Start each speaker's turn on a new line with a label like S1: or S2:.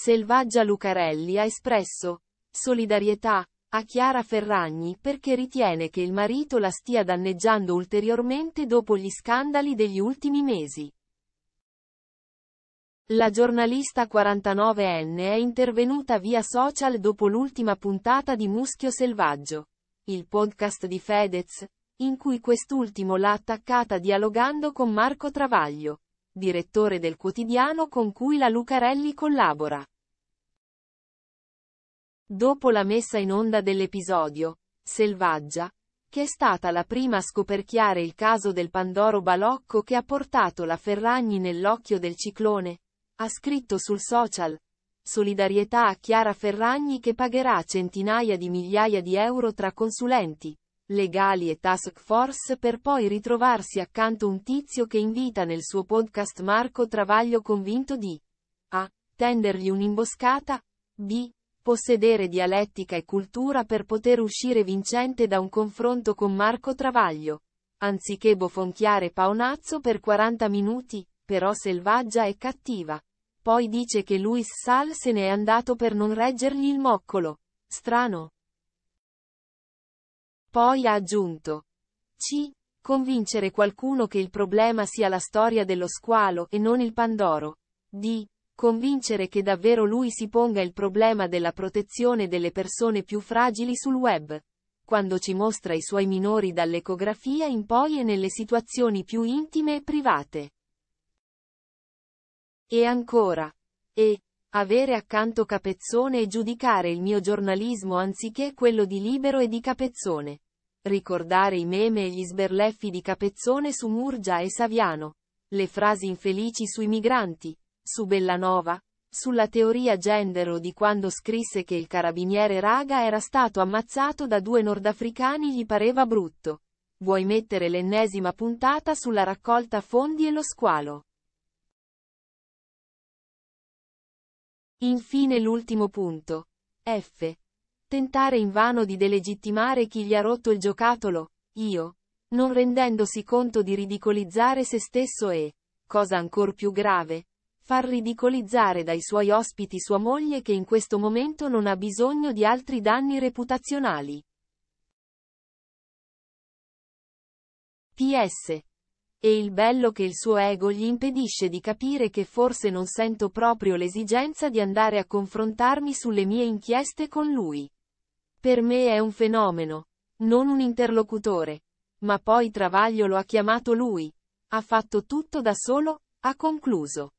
S1: Selvaggia Lucarelli ha espresso solidarietà a Chiara Ferragni perché ritiene che il marito la stia danneggiando ulteriormente dopo gli scandali degli ultimi mesi. La giornalista 49enne è intervenuta via social dopo l'ultima puntata di Muschio Selvaggio, il podcast di Fedez, in cui quest'ultimo l'ha attaccata dialogando con Marco Travaglio, direttore del quotidiano con cui la Lucarelli collabora. Dopo la messa in onda dell'episodio, Selvaggia, che è stata la prima a scoperchiare il caso del Pandoro Balocco che ha portato la Ferragni nell'occhio del ciclone, ha scritto sul social. Solidarietà a Chiara Ferragni che pagherà centinaia di migliaia di euro tra consulenti, legali e task force per poi ritrovarsi accanto un tizio che invita nel suo podcast Marco Travaglio convinto di a. tendergli un'imboscata, b. possedere dialettica e cultura per poter uscire vincente da un confronto con Marco Travaglio. Anziché bofonchiare Paonazzo per 40 minuti, però selvaggia e cattiva. Poi dice che Luis Sal se n'è andato per non reggergli il moccolo. Strano. Poi ha aggiunto. C. Convincere qualcuno che il problema sia la storia dello squalo e non il Pandoro. D. Convincere che davvero lui si ponga il problema della protezione delle persone più fragili sul web. Quando ci mostra i suoi minori dall'ecografia in poi e nelle situazioni più intime e private. E ancora. E. Avere accanto Capezzone e giudicare il mio giornalismo anziché quello di Libero e di Capezzone. Ricordare i meme e gli sberleffi di Capezzone su Murgia e Saviano. Le frasi infelici sui migranti. Su Bellanova. Sulla teoria gender o di quando scrisse che il carabiniere Raga era stato ammazzato da due nordafricani gli pareva brutto. Vuoi mettere l'ennesima puntata sulla raccolta fondi e lo squalo? Infine l'ultimo punto. F. Tentare invano di delegittimare chi gli ha rotto il giocattolo, io, non rendendosi conto di ridicolizzare se stesso e, cosa ancor più grave, far ridicolizzare dai suoi ospiti sua moglie che in questo momento non ha bisogno di altri danni reputazionali. PS. E il bello che il suo ego gli impedisce di capire che forse non sento proprio l'esigenza di andare a confrontarmi sulle mie inchieste con lui. Per me è un fenomeno, non un interlocutore. Ma poi Travaglio lo ha chiamato lui. Ha fatto tutto da solo, ha concluso.